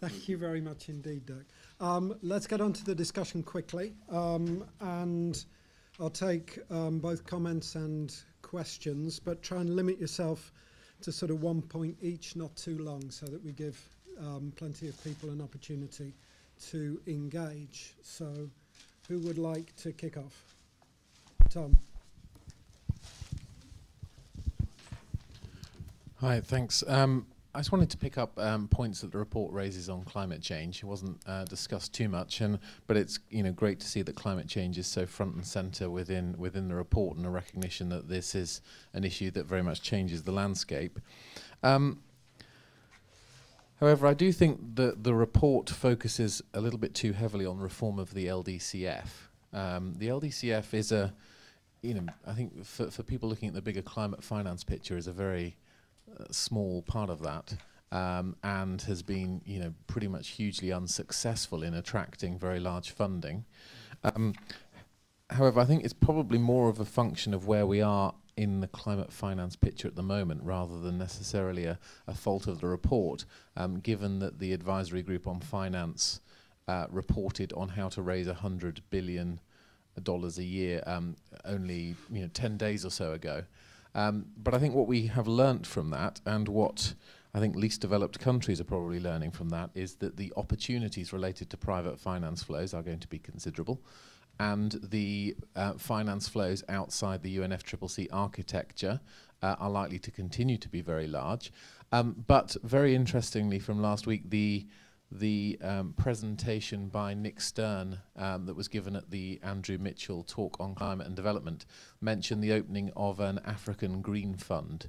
Thank you very much indeed, Dirk. Um, let's get on to the discussion quickly. Um, and I'll take um, both comments and questions, but try and limit yourself to sort of one point each, not too long, so that we give um, plenty of people an opportunity to engage. So, who would like to kick off? Tom. Hi, thanks. Um, I just wanted to pick up um, points that the report raises on climate change. It wasn't uh, discussed too much, and but it's you know great to see that climate change is so front and centre within within the report and a recognition that this is an issue that very much changes the landscape. Um, however, I do think that the report focuses a little bit too heavily on reform of the LDCF. Um, the LDCF is a you know I think for, for people looking at the bigger climate finance picture is a very small part of that. Um, and has been, you know, pretty much hugely unsuccessful in attracting very large funding. Um, however, I think it's probably more of a function of where we are in the climate finance picture at the moment rather than necessarily a, a fault of the report, um, given that the advisory group on finance uh, reported on how to raise $100 billion a year um, only you know, 10 days or so ago. Um, but I think what we have learnt from that, and what I think least developed countries are probably learning from that, is that the opportunities related to private finance flows are going to be considerable. And the uh, finance flows outside the UNFCCC architecture uh, are likely to continue to be very large. Um, but very interestingly, from last week, the the um, presentation by Nick Stern um, that was given at the Andrew Mitchell talk on climate and development mentioned the opening of an African Green Fund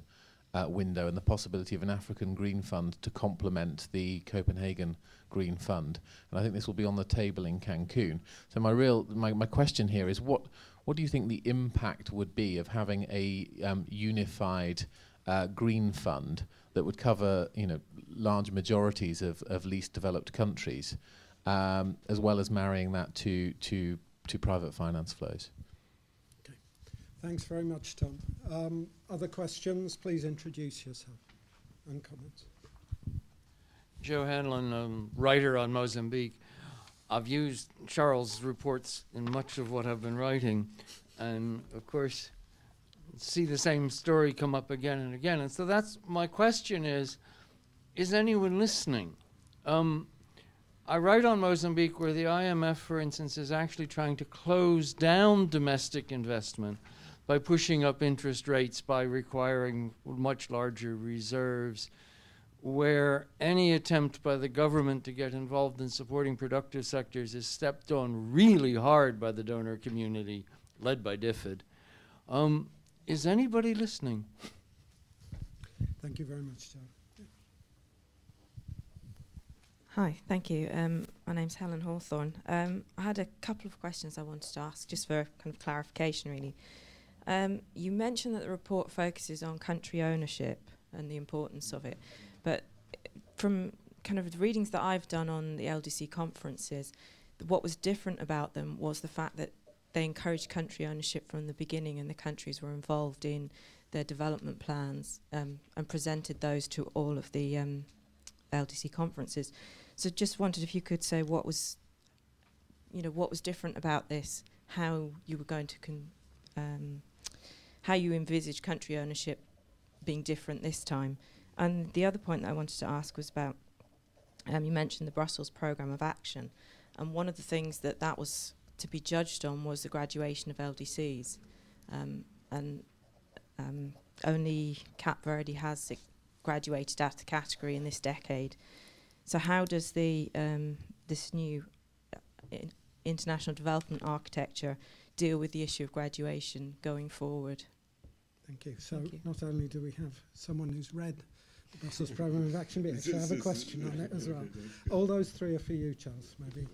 uh, window and the possibility of an African Green Fund to complement the Copenhagen Green Fund. And I think this will be on the table in Cancun. So my real my, my question here is what what do you think the impact would be of having a um, unified uh, green fund that would cover you know large majorities of, of least developed countries, um, as well as marrying that to to to private finance flows. Okay, thanks very much, Tom. Um, other questions? Please introduce yourself and comments. Joe Hanlon, um, writer on Mozambique. I've used Charles' reports in much of what I've been writing, and of course, see the same story come up again and again. And so that's my question is, is anyone listening? Um, I write on Mozambique where the IMF, for instance, is actually trying to close down domestic investment by pushing up interest rates, by requiring much larger reserves, where any attempt by the government to get involved in supporting productive sectors is stepped on really hard by the donor community, led by DFID. Um, is anybody listening? Thank you very much, Joe. Hi, thank you. Um, my name's Helen Hawthorne. Um, I had a couple of questions I wanted to ask, just for kind of clarification, really. Um, you mentioned that the report focuses on country ownership and the importance of it, but from kind of the readings that I've done on the LDC conferences, what was different about them was the fact that they encouraged country ownership from the beginning, and the countries were involved in their development plans um, and presented those to all of the um, LDC conferences. So, just wondered if you could say what was, you know, what was different about this, how you were going to, um, how you envisaged country ownership being different this time. And the other point that I wanted to ask was about, um, you mentioned the Brussels Programme of Action, and one of the things that that was to be judged on was the graduation of LDCs. Um, and um, only Cap Verde has graduated out of the category in this decade. So how does the um, this new uh, international development architecture deal with the issue of graduation going forward? Thank you. So Thank you. not only do we have someone who's read the Brussels Programme of Action, but I have a question on it as well. All those three are for you, Charles, maybe,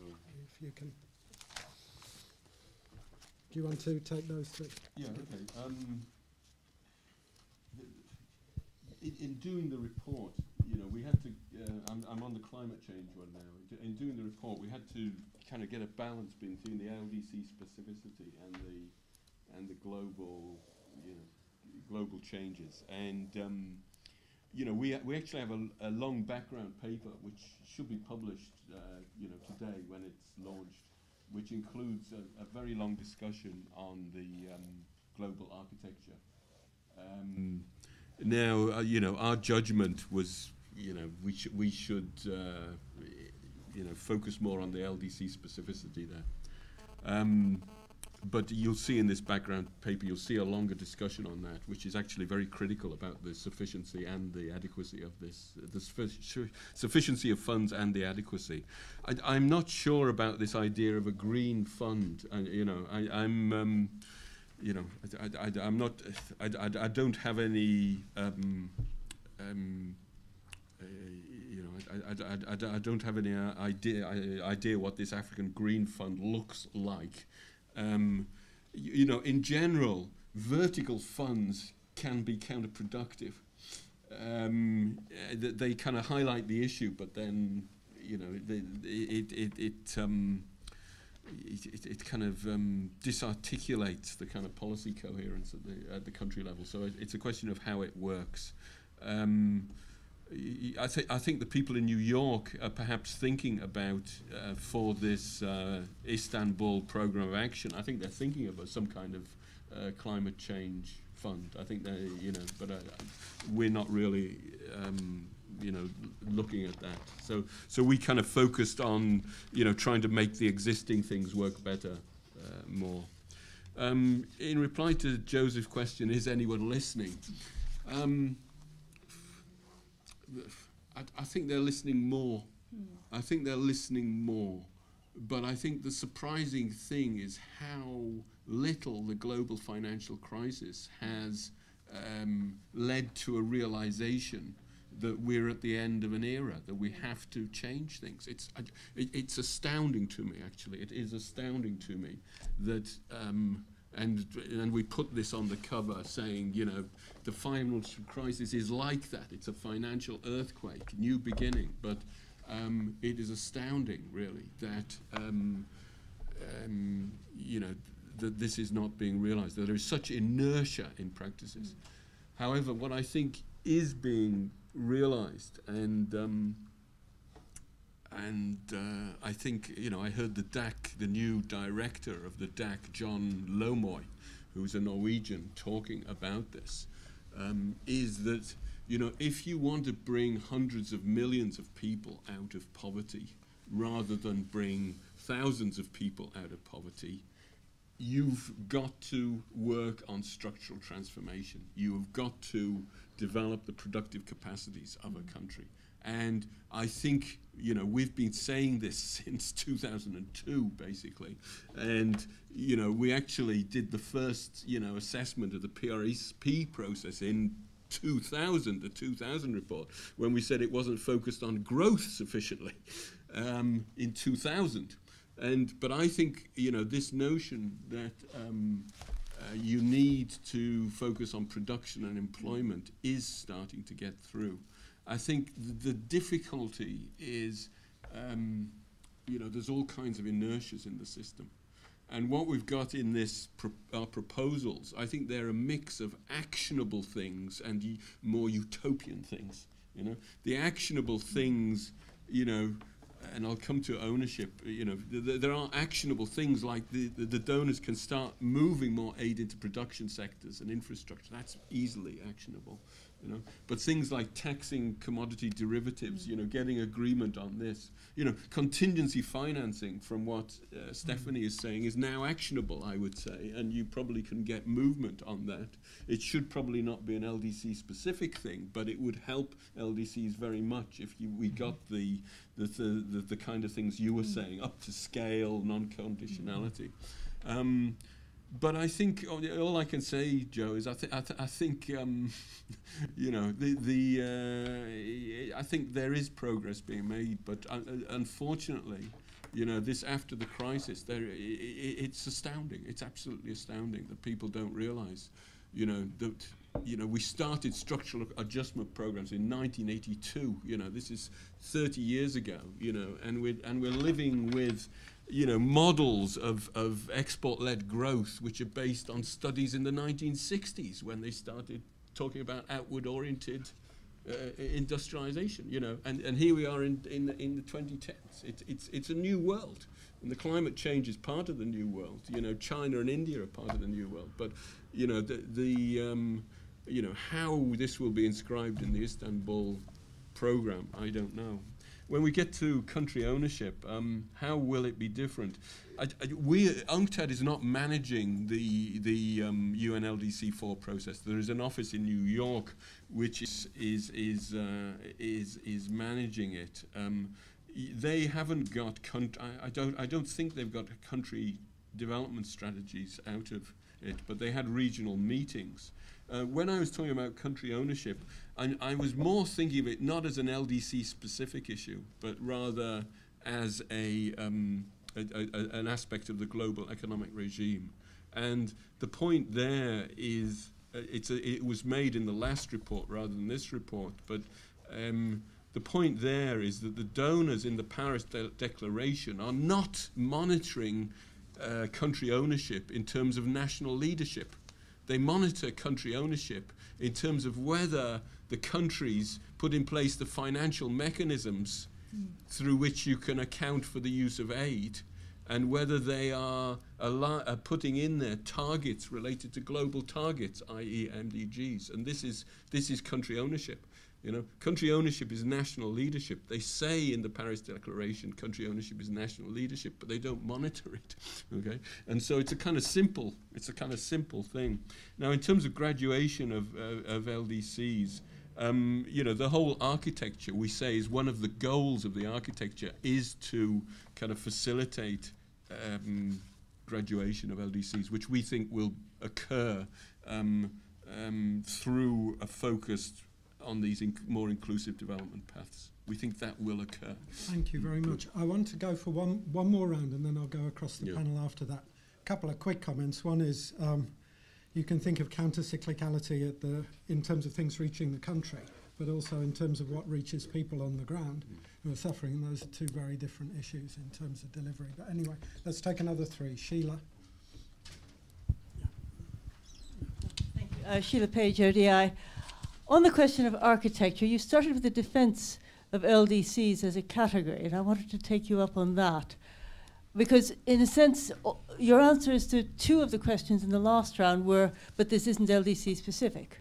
if you can. Do you want to take those three? Yeah, okay. Um, in, in, doing the report, you know, we had to, uh, I'm, I'm, on the climate change one now. In doing the report, we had to kind of get a balance between the LDC specificity and the, and the global, you know, global changes. And um, you know, we, we actually have a, a long background paper which should be published, uh, you know, today when it's launched, which includes a, a very long discussion on the um, global architecture. Um, now, uh, you know, our judgment was, you know, we, sh- we should, uh, you know, focus more on the LDC specificity there. Um, but you'll see in this background paper, you'll see a longer discussion on that, which is actually very critical about the sufficiency and the adequacy of this, uh, the suffi- sufficiency of funds and the adequacy. I, I'm not sure about this idea of a green fund. Uh, you know, I, I'm, um, you know, I, I, am not, I, I, I don't have any. Um, um, uh, you know, I, I, I, I don't have any uh, idea idea what this African Green Fund looks like. Um, you, you know, in general, vertical funds can be counterproductive. Um, eh, th they kind of highlight the issue, but then you know they, it it it, um, it, it, it kind of um, disarticulates the kind of policy coherence at the at the country level. So it, it's a question of how it works. Um, I, th- I think the people in New York are perhaps thinking about uh, for this uh, Istanbul program of action. I think they're thinking about some kind of uh, climate change fund. I think they, you know, but uh, we're not really, um, you know, looking at that. So, so we kind of focused on, you know, trying to make the existing things work better, uh, more. Um, in reply to Joseph's question, is anyone listening? Um, I, I think they're listening more. I think they're listening more. But I think the surprising thing is how little the global financial crisis has um, led to a realization that we're at the end of an era, that we have to change things. It's, it, it's astounding to me, actually. It is astounding to me that um, and and we put this on the cover saying you know the financial crisis is like that. It's a financial earthquake new beginning. But um, it is astounding really that um, um, you know that this is not being realized that there is such inertia in practices. However what I think is being realized and um, and uh, I think, you know, I heard the DAC, the new director of the DAC, Jon Lomøy, who's a Norwegian, talking about this, um, is that, you know, if you want to bring hundreds of millions of people out of poverty rather than bring thousands of people out of poverty, you've got to work on structural transformation. You have got to develop the productive capacities of a country. And I think, you know, we've been saying this since 2002, basically. And, you know, we actually did the first, you know, assessment of the PRSP process in 2000, the 2000 report, when we said it wasn't focused on growth sufficiently um, in 2000. And, but I think, you know, this notion that um, uh, you need to focus on production and employment is starting to get through. I think the difficulty is, um, you know, there's all kinds of inertias in the system. And what we've got in this pro our proposals, I think they're a mix of actionable things and more utopian things. You know, the actionable things, you know, and I'll come to ownership. You know, th there are actionable things like the, the, the donors can start moving more aid into production sectors and infrastructure. That's easily actionable you know. But things like taxing commodity derivatives, you know, mm. getting agreement on this, you know, contingency financing, from what uh, mm. Stephany is saying, is now actionable, I would say, and you probably can get movement on that. It should probably not be an LDC specific thing, but it would help LDCs very much if you, we got mm-hmm. the the, the, the, the kind of things you were mm. saying, up to scale, non-conditionality. Um, but I think all I can say, Joe, is I, th- I, th- I think um, you know the the uh, I think there is progress being made, but uh, unfortunately, you know this after the crisis, there it's astounding. It's absolutely astounding that people don't realise, you know that you know we started structural adjustment programs in 1982. You know this is 30 years ago. You know, and we're and we're living with you know, models of, of export-led growth which are based on studies in the 1960s when they started talking about outward-oriented uh, industrialization, you know, and, and here we are in, in, the, in the 2010s. It, it's, it's a new world. And the climate change is part of the new world. You know, China and India are part of the new world. But, you know, the, the um, you know, how this will be inscribed in the Istanbul program, I don't know. When we get to country ownership, um, how will it be different? I, I, we, UNCTAD is not managing the, the um, UNLDC4 process. There is an office in New York which is, is, is, uh, is, is managing it. Um, they haven't got, I, I, don't, I don't think they've got country development strategies out of it, but they had regional meetings. Uh, when I was talking about country ownership, I, I, was more thinking of it not as an LDC specific issue, but rather as a, um, a, a, an aspect of the global economic regime. And the point there is, uh, it's it was made in the last report rather than this report, but um, the point there is that the donors in the Paris de Declaration are not monitoring uh, country ownership in terms of national leadership. They monitor country ownership in terms of whether the countries put in place the financial mechanisms mm. through which you can account for the use of aid and whether they are, are putting in their targets related to global targets, i.e. MDGs. And this is, this is country ownership. You know, country ownership is national leadership. They say in the Paris Declaration, country ownership is national leadership, but they don't monitor it. Okay, and so it's a kind of simple, it's a kind of simple thing. Now, in terms of graduation of uh, of LDCs, um, you know, the whole architecture we say is one of the goals of the architecture is to kind of facilitate um, graduation of LDCs, which we think will occur um, um through a focused on these inc more inclusive development paths. We think that will occur. Thank you very much. I want to go for one, one more round and then I'll go across the yeah. panel after that. A couple of quick comments. One is um, you can think of counter-cyclicality at the, in terms of things reaching the country, but also in terms of what reaches people on the ground mm. who are suffering. And those are two very different issues in terms of delivery. But anyway, let's take another three. Sheila. Thank you. Uh, Sheila Page, ODI. On the question of architecture, you started with the defense of LDCs as a category, and I wanted to take you up on that. Because, in a sense, your answers to two of the questions in the last round were, but this isn't LDC specific.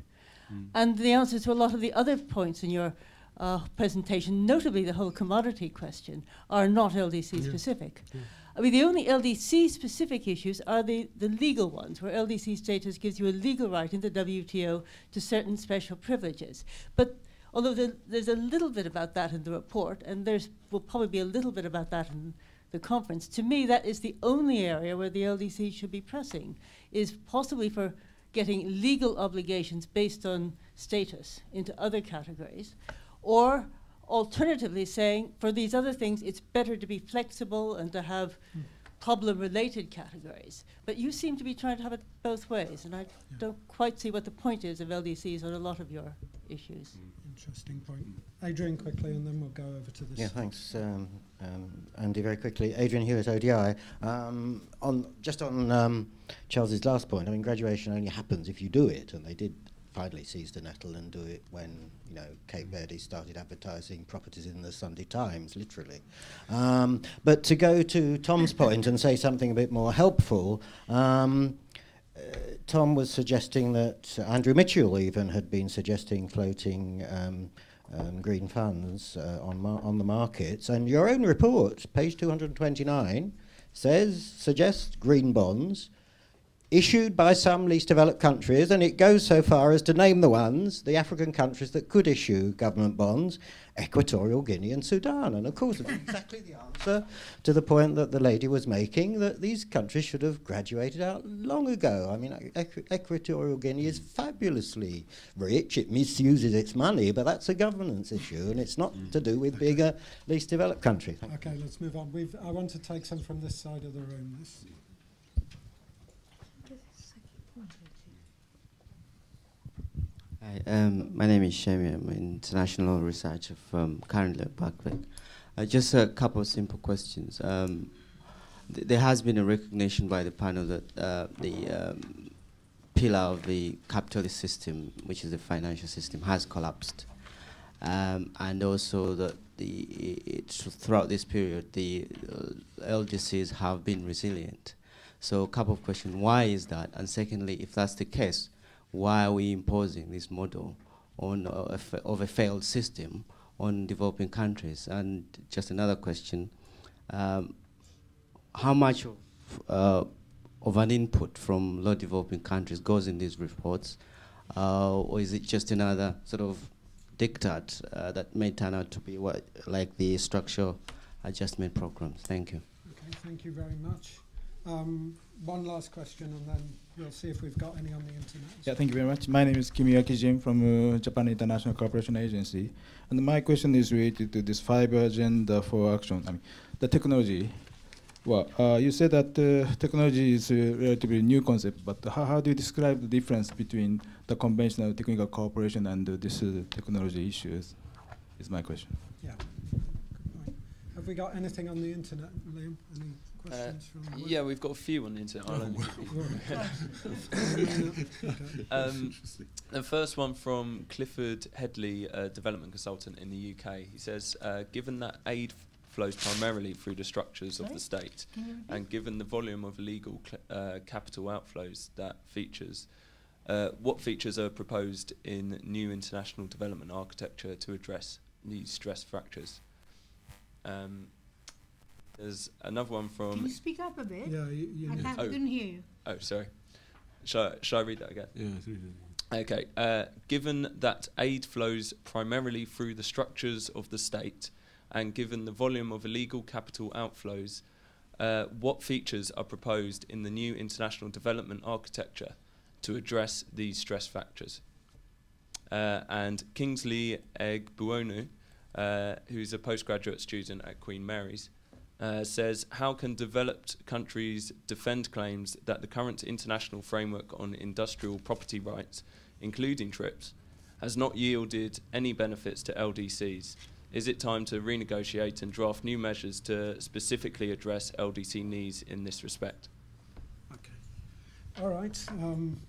Mm. And the answers to a lot of the other points in your uh, presentation, notably the whole commodity question, are not LDC yeah. specific. Yeah. I mean, the only LDC specific issues are the, the legal ones, where LDC status gives you a legal right in the WTO to certain special privileges. But although the, there's a little bit about that in the report, and there's will probably be a little bit about that in the conference, to me, that is the only area where the LDC should be pressing, is possibly for getting legal obligations based on status into other categories, or alternatively saying for these other things it's better to be flexible and to have mm. problem related categories but you seem to be trying to have it both ways and i yeah. don't quite see what the point is of ldcs on a lot of your issues mm. interesting point adrian quickly and then we'll go over to this yeah thanks um, um, andy very quickly adrian hewitt odi um, on just on um, charles's last point i mean graduation only happens if you do it and they did finally seize the nettle and do it when you know Cape Verde started advertising properties in the Sunday Times, literally. Um, but to go to Tom's point and say something a bit more helpful. Um, uh, Tom was suggesting that Andrew Mitchell even had been suggesting floating um, um, green funds uh, on on the markets, and your own report, page 229, says suggests green bonds issued by some least developed countries, and it goes so far as to name the ones, the African countries that could issue government bonds, Equatorial Guinea and Sudan. And of course, it's exactly the answer to the point that the lady was making that these countries should have graduated out long ago. I mean, Equ Equatorial Guinea is fabulously rich, it misuses its money, but that's a governance issue, and it's not mm. to do with being a least developed country. Okay, let's move on. We've, I want to take some from this side of the room. This Hi, um, my name is Shemi. I'm an international researcher from currently at Barclay. Uh, just a couple of simple questions. Um, th there has been a recognition by the panel that uh, the um, pillar of the capitalist system, which is the financial system, has collapsed. um, and also that the throughout this period the uh, LDCs have been resilient. So a couple of questions: Why is that? And secondly, if that's the case, why are we imposing this model on uh, of a failed system on developing countries? And just another question: um, How much of uh, of an input from low developing countries goes in these reports, uh, or is it just another sort of diktat uh, that may turn out to be what like the structural adjustment programs? Thank you. Okay, thank you very much. Um, one last question, and then we'll see if we've got any on the internet. Yeah, thank you very much. My name is Kimiaki Jin from uh, Japan International Cooperation Agency, and my question is related to this five agenda for action. I mean, the technology well, uh, you said that uh, technology is a relatively new concept, but how, how, do you describe the difference between the conventional technical cooperation and uh, this uh, technology issues? Is my question. Yeah. Have we got anything on the internet, Liam? Any? Uh, yeah, we've got a few on the internet. um, the first one from Clifford Headley, a development consultant in the UK. He says, uh, given that aid flows primarily through the structures Sorry? of the state. And given the volume of illegal uh, capital outflows that features, uh, what features are proposed in new international development architecture to address these stress fractures? Um, there's another one from. Can you speak up a bit? Yeah, you, you I can't, oh. couldn't hear you. Oh, sorry. Shall I, shall I read that again? Yeah, Okay. Uh, given that aid flows primarily through the structures of the state, and given the volume of illegal capital outflows, uh, what features are proposed in the new international development architecture to address these stress factors? Uh, and Kingsley Egbuonu, uh, who's a postgraduate student at Queen Mary's, uh, says, How can developed countries defend claims that the current international framework on industrial property rights, including TRIPS, has not yielded any benefits to LDCs is it time to renegotiate and draft new measures to specifically address LDC needs in this respect? Okay. All right. Um,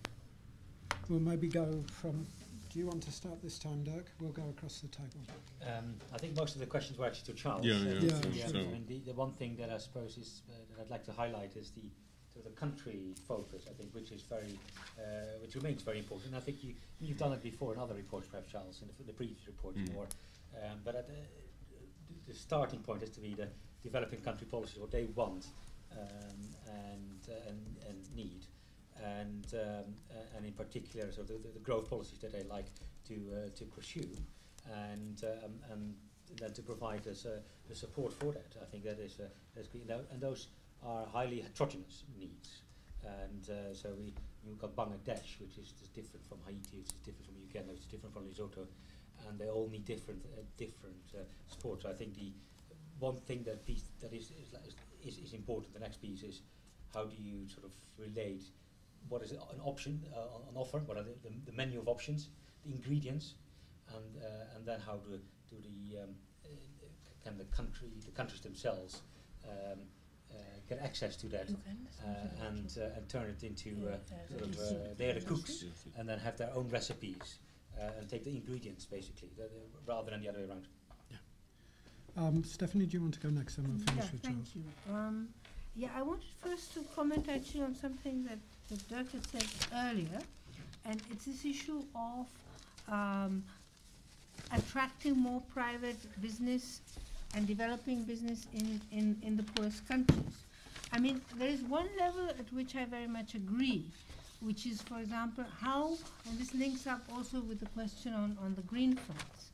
we'll maybe go from. Do you want to start this time, Dirk? We'll go across the table. Um, I think most of the questions were actually to Charles. Yeah, yeah. yeah. yeah. So. I mean, the, the one thing that I suppose is uh, that I'd like to highlight is the the country focus, I think, which is very, uh, which remains very important. And I think you, you've done it before in other reports, perhaps, Charles, in the, the previous reports mm. more um, but at the, the, starting point has to be the developing country policies, what they want um, and, uh, and, and need, and um, and in particular, so the, the, growth policies that they like to uh, to pursue, and um, and then to provide us uh, the support for that. I think that is uh, that's good. And those are highly heterogeneous needs. And so we you've got Bangladesh, which is different from Haiti, which is different from Uganda, which is different from Lesotho, and they all need different different uh, sports. I think the one thing that piece that is is, is is important. The next piece is how do you sort of relate what is an option uh, on offer, what are the, the, the, menu of options, the ingredients, and uh, and then how do do the um, uh, can the country the countries themselves um, uh, get access to that and and turn it into sort of they're the cooks and then have their own recipes uh, and take the ingredients basically, rather than the other way around. Yeah. Um, Stephany, do you want to go next? I'm going to yeah, with thank Charles. you. Yeah, I wanted first to comment actually on something that, that Dirk had said earlier, and it's this issue of um, attracting more private business and developing business in, in, in the poorest countries. I mean, there is one level at which I very much agree, which is, for example, how, and this links up also with the question on, on the green funds.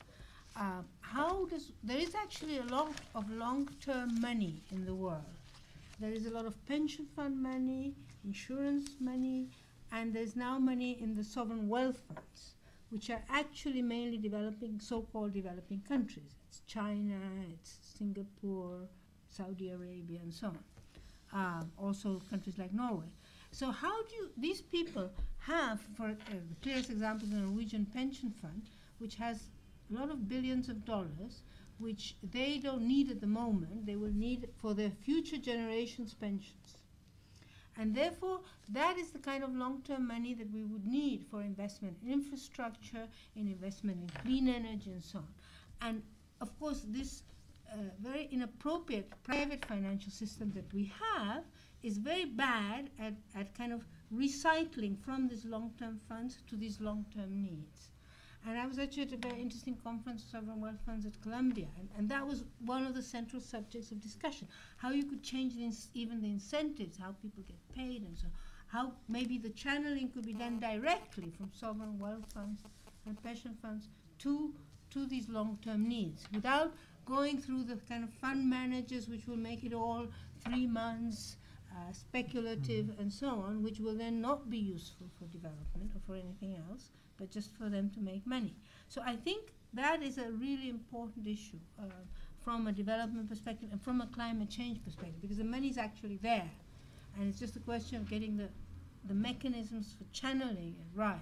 Uh, how does, there is actually a lot of long-term money in the world. There is a lot of pension fund money, insurance money, and there's now money in the sovereign wealth funds, which are actually mainly developing, so-called developing countries. It's China, it's Singapore, Saudi Arabia, and so on. Uh, also countries like Norway. So how do you, these people have, for uh, the clearest example, the Norwegian pension fund, which has a lot of billions of dollars, which they don't need at the moment, they will need for their future generations' pensions. And therefore, that is the kind of long term money that we would need for investment in infrastructure, in investment in clean energy, and so on. And of course, this uh, very inappropriate private financial system that we have is very bad at, at kind of recycling from these long term funds to these long term needs. And I was actually at a very interesting conference of sovereign wealth funds at Columbia, and, and that was one of the central subjects of discussion how you could change the even the incentives, how people get paid, and so. How maybe the channeling could be done directly from sovereign wealth funds and pension funds to, to these long term needs without going through the kind of fund managers, which will make it all three months. Uh, speculative and so on, which will then not be useful for development or for anything else but just for them to make money. So I think that is a really important issue uh, from a development perspective and from a climate change perspective because the money is actually there. And it's just a question of getting the, the mechanisms for channeling it right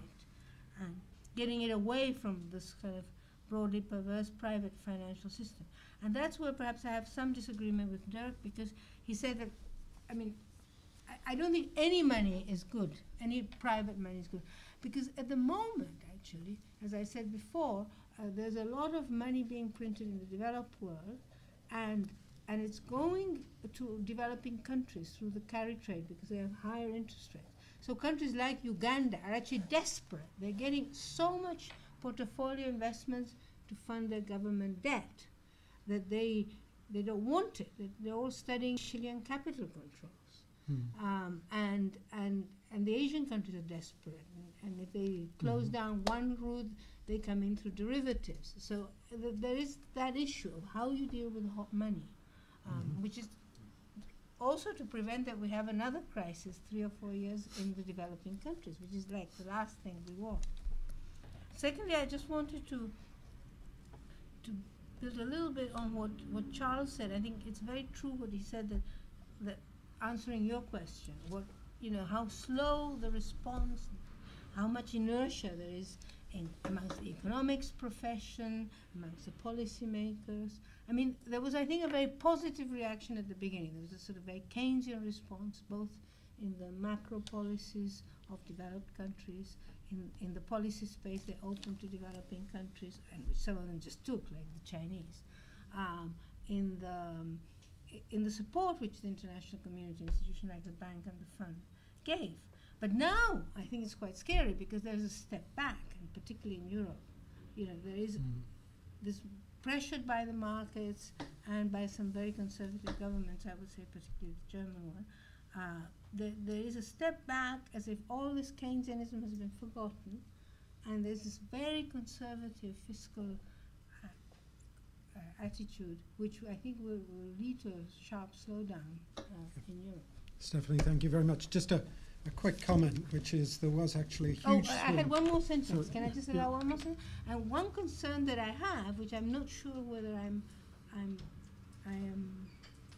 and getting it away from this kind of broadly perverse private financial system. And that's where perhaps I have some disagreement with Dirk because he said that, I mean, I, don't think any money is good, any private money is good. Because at the moment, actually, as I said before, uh, there's a lot of money being printed in the developed world, and and it's going to developing countries through the carry trade because they have higher interest rates. So countries like Uganda are actually desperate. They're getting so much portfolio investments to fund their government debt that they they don't want it. They're all studying Chilean capital controls. Hmm. Um, and and and the Asian countries are desperate. And, and if they close mm-hmm. down one route, they come in through derivatives. So th- there is that issue of how you deal with hot money, um, mm-hmm. which is also to prevent that we have another crisis three or four years in the developing countries, which is like the last thing we want. Secondly, I just wanted to to build a little bit on what, what Charles said. I think it's very true what he said that that answering your question, what you know, how slow the response, how much inertia there is in amongst the economics profession, amongst the policymakers. I mean, there was, I think, a very positive reaction at the beginning. There was a sort of very Keynesian response, both in the macro policies of developed countries, in, in the policy space they opened to developing countries, and which some of them just took, like the Chinese. Um, in the um, in the support which the international community institution like the bank and the fund gave. But now I think it's quite scary because there's a step back, and particularly in Europe, you know, there is mm. this pressured by the markets and by some very conservative governments, I would say, particularly the German one. Uh, there, there is a step back as if all this Keynesianism has been forgotten, and there's this very conservative fiscal attitude, which I think will, will lead to a sharp slowdown uh, in Europe. Stephany, thank you very much. Just a, a quick comment, which is there was actually a oh, huge. Oh, I had one more sentence. Can I just allow yeah. one more sentence? And one concern that I have, which I'm not sure whether I'm, I'm, I am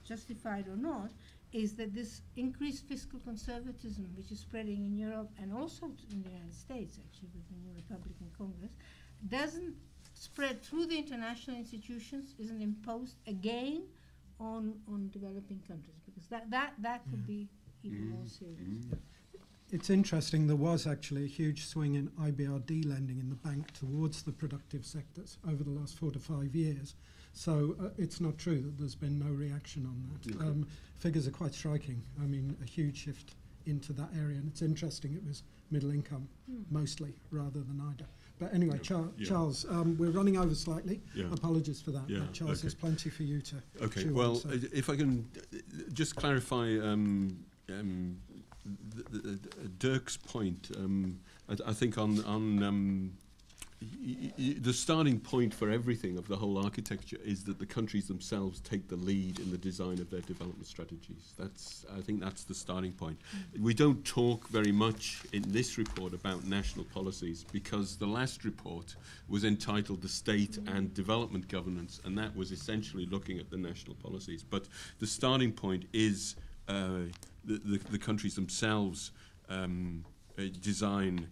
justified or not, is that this increased fiscal conservatism, which is spreading in Europe and also in the United States, actually, with the new Republican Congress, doesn't spread through the international institutions, isn't imposed again on, on developing countries, because that, that, that could be even mm. more serious. Mm. It's interesting, there was actually a huge swing in IBRD lending in the bank towards the productive sectors over the last four to five years. So uh, it's not true that there's been no reaction on that. Okay. Um, figures are quite striking. I mean, a huge shift into that area, and it's interesting it was middle income mm. mostly rather than IDA. But anyway, yeah. Char yeah. Charles, um, we're running over slightly. Yeah. Apologies for that. But Charles, okay. there's plenty for you to. Okay. Well, on, so. if I can uh, just clarify um, um, the, the, the Dirk's point, um, I, I, think on on um, the starting point for everything of the whole architecture is that the countries themselves take the lead in the design of their development strategies. That's, I think that's the starting point. Mm. We don't talk very much in this report about national policies because the last report was entitled The State mm. and Development Governance, and that was essentially looking at the national policies. But the starting point is uh, the, the, the countries themselves um, uh, design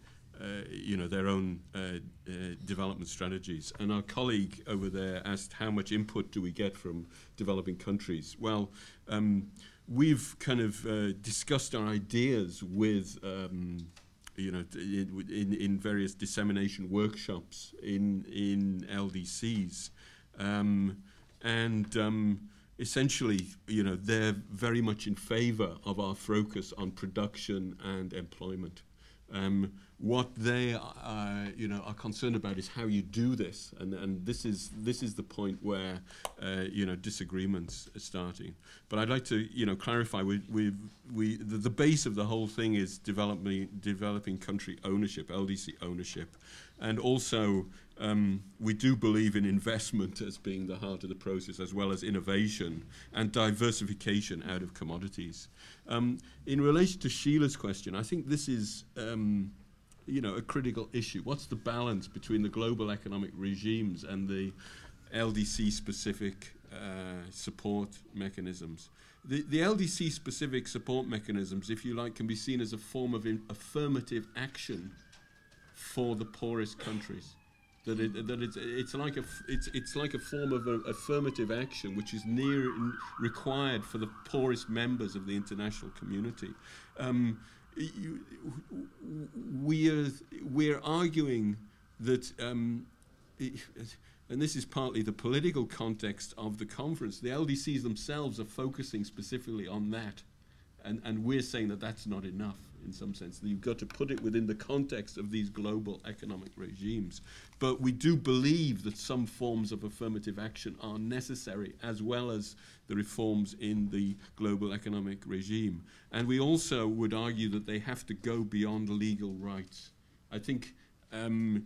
you know, their own uh, uh, development strategies. And our colleague over there asked how much input do we get from developing countries. Well, um, we've kind of uh, discussed our ideas with, um, you know, in, in, various dissemination workshops in, in LDCs. Um, and um, essentially, you know, they're very much in favor of our focus on production and employment. Um, what they uh, you know are concerned about is how you do this, and and this is this is the point where uh, you know disagreements are starting. But I'd like to you know clarify we we we the, the base of the whole thing is developing developing country ownership, LDC ownership, and also um, we do believe in investment as being the heart of the process, as well as innovation and diversification out of commodities. Um, in relation to Sheila's question, I think this is, um, you know, a critical issue. What's the balance between the global economic regimes and the LDC-specific uh, support mechanisms? The, the LDC-specific support mechanisms, if you like, can be seen as a form of affirmative action for the poorest countries that it, that it's it's like a it's it's like a form of a, affirmative action which is near required for the poorest members of the international community. Um, you, we are we're arguing that. Um, and this is partly the political context of the conference. The LDCs themselves are focusing specifically on that, and, and we're saying that that's not enough in some sense. You've got to put it within the context of these global economic regimes. But we do believe that some forms of affirmative action are necessary, as well as the reforms in the global economic regime. And we also would argue that they have to go beyond legal rights. I think um,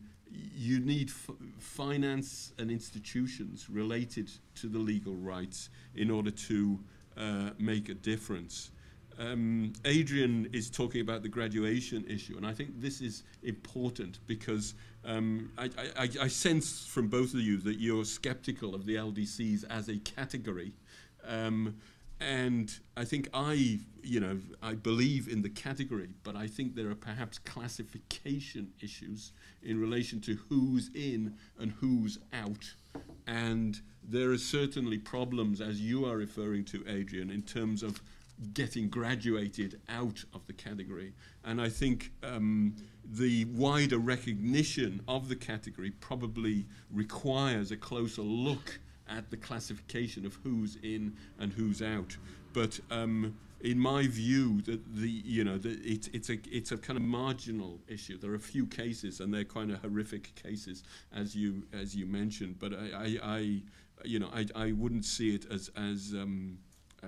you need finance and institutions related to the legal rights in order to uh, make a difference. Um, Adrian is talking about the graduation issue, and I think this is important because um, I, I, I, sense from both of you that you're skeptical of the LDCs as a category. Um, and I think I, you know, I believe in the category, but I think there are perhaps classification issues in relation to who's in and who's out. And there are certainly problems, as you are referring to, Adrian, in terms of getting graduated out of the category. And I think um, the wider recognition of the category probably requires a closer look at the classification of who's in and who's out. But um, in my view, that the you know the, it, it's a it's a kind of marginal issue. There are a few cases, and they're kind of horrific cases, as you as you mentioned. But I, I, I you know I, I wouldn't see it as as um,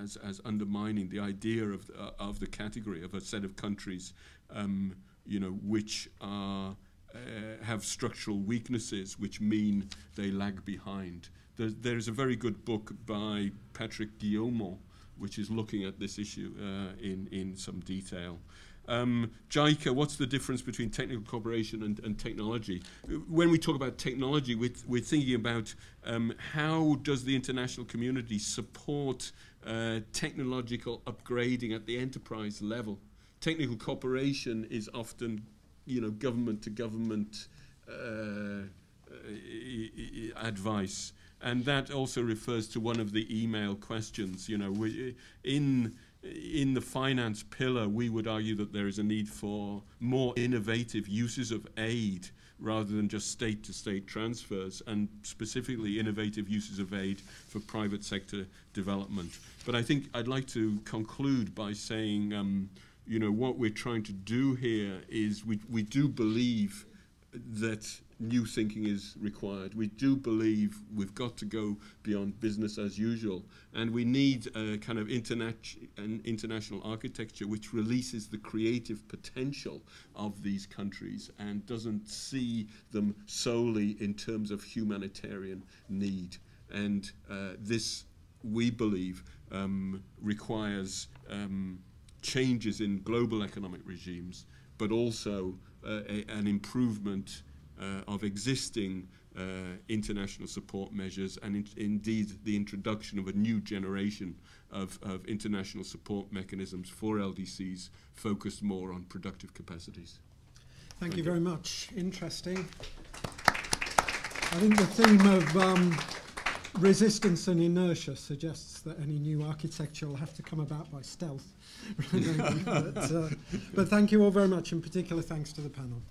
as, as undermining the idea of, uh, of the category of a set of countries, um, you know, which are, uh, have structural weaknesses which mean they lag behind. There's, there's a very good book by Patrick Guillaumont which is looking at this issue uh, in, in some detail. Um, JICA, what's the difference between technical cooperation and, and technology? When we talk about technology, we're, we're thinking about um, how does the international community support uh, technological upgrading at the enterprise level. Technical cooperation is often, you know, government to government uh, advice. And that also refers to one of the email questions. You know, in in the finance pillar, we would argue that there is a need for more innovative uses of aid rather than just state to state transfers, and specifically innovative uses of aid for private sector development. But I think I'd like to conclude by saying, um, you know, what we're trying to do here is we, we do believe that new thinking is required. We do believe we've got to go beyond business as usual, and we need a kind of an international architecture which releases the creative potential of these countries and doesn't see them solely in terms of humanitarian need. And uh, this, we believe, um, requires um, changes in global economic regimes, but also uh, a, an improvement of existing uh, international support measures and in indeed the introduction of a new generation of, of international support mechanisms for LDCs focused more on productive capacities. Thank, Thank you, you very much. Interesting. I think the theme of um, resistance and inertia suggests that any new architecture will have to come about by stealth. but, uh, but thank you all very much, in particular thanks to the panel.